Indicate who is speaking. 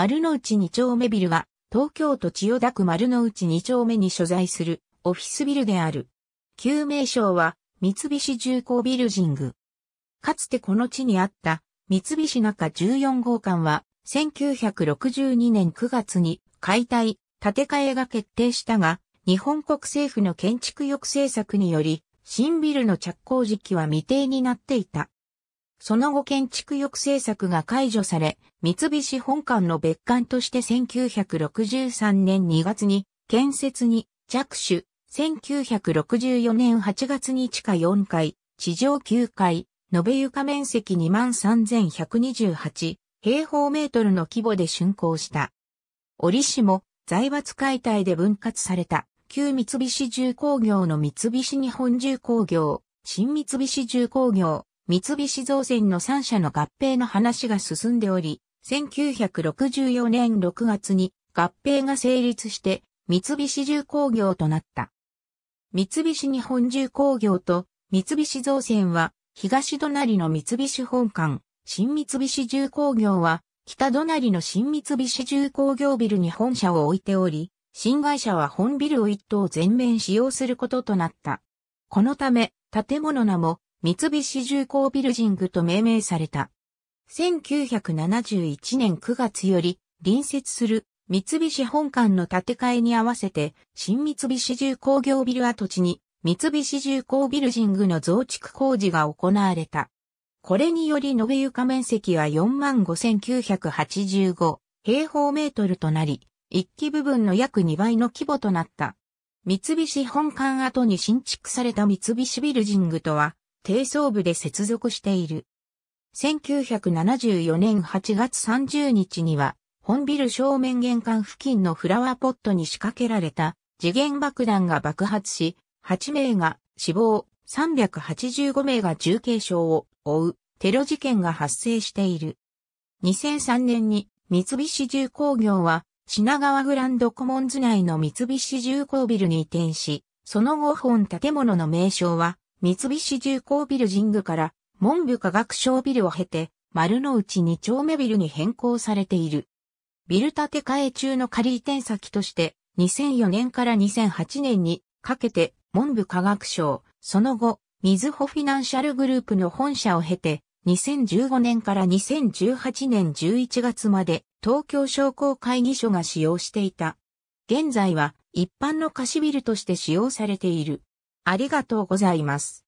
Speaker 1: 丸の内2丁目ビルは、東京都千代田区丸の内2丁目に所在するオフィスビルである。旧名称は、三菱重工ビルジング。かつてこの地にあった三菱中14号館は、1962年9月に解体、建て替えが決定したが、日本国政府の建築抑制策により、新ビルの着工時期は未定になっていた。その後建築抑制策が解除され、三菱本館の別館として1963年2月に建設に着手、1964年8月に地下4階、地上9階、延べ床面積23,128平方メートルの規模で竣工した。折しも財閥解体で分割された旧三菱重工業の三菱日本重工業、新三菱重工業、三菱造船の3社の合併の話が進んでおり、1964年6月に合併が成立して三菱重工業となった。三菱日本重工業と三菱造船は東隣の三菱本館、新三菱重工業は北隣の新三菱重工業ビルに本社を置いており、新会社は本ビルを一棟全面使用することとなった。このため、建物名も三菱重工ビルジングと命名された。1971年9月より隣接する三菱本館の建て替えに合わせて新三菱重工業ビル跡地に三菱重工ビルジングの増築工事が行われた。これにより延べ床面積は45,985平方メートルとなり、一機部分の約2倍の規模となった。三菱本館跡に新築された三菱ビルジングとは、低層部で接続している。1974年8月30日には、本ビル正面玄関付近のフラワーポットに仕掛けられた次元爆弾が爆発し、8名が死亡、385名が重軽傷を負うテロ事件が発生している。2003年に三菱重工業は品川グランドコモンズ内の三菱重工ビルに移転し、その後本建物の名称は三菱重工ビルジングから文部科学省ビルを経て丸の内2丁目ビルに変更されている。ビル建て替え中の仮移転先として2004年から2008年にかけて文部科学省、その後みずほフィナンシャルグループの本社を経て、2015年から2018年11月まで東京商工会議所が使用していた。現在は一般の貸しビルとして使用されている。ありがとうございます。